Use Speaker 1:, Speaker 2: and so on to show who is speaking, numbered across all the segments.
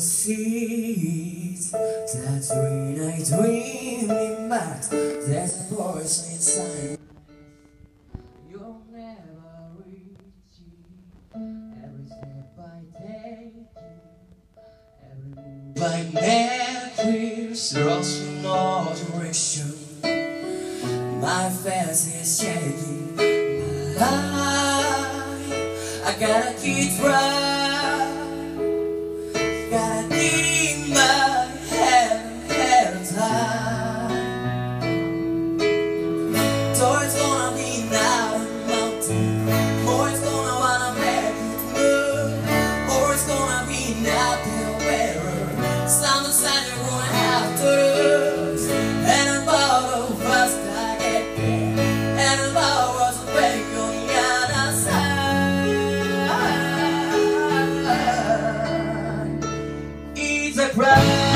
Speaker 1: seeds That's when I dream in back There's a voice inside. You'll never reach it Every step I take Every move I make Feels lost in no direction My face is shaking I, I gotta keep trying It's a crime.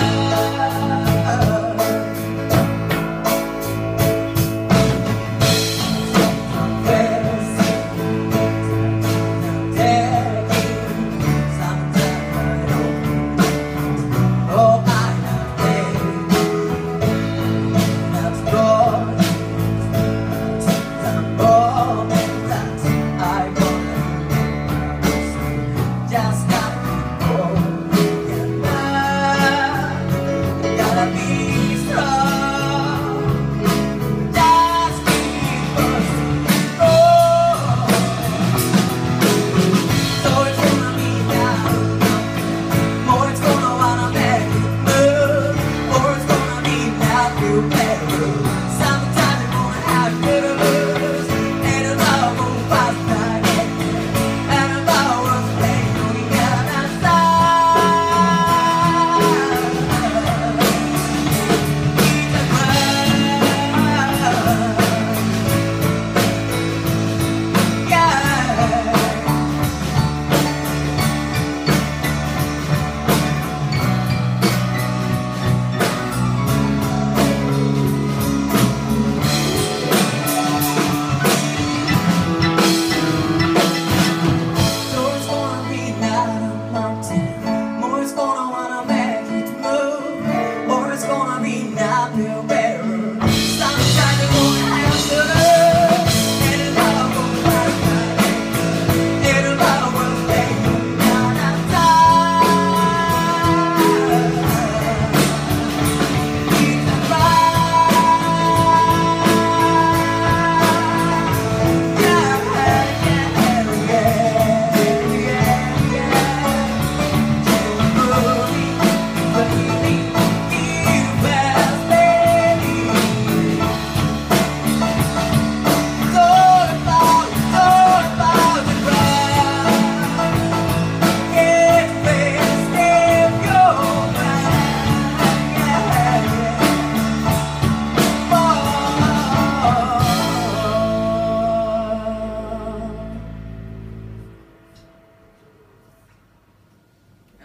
Speaker 1: you, baby.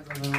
Speaker 1: I know.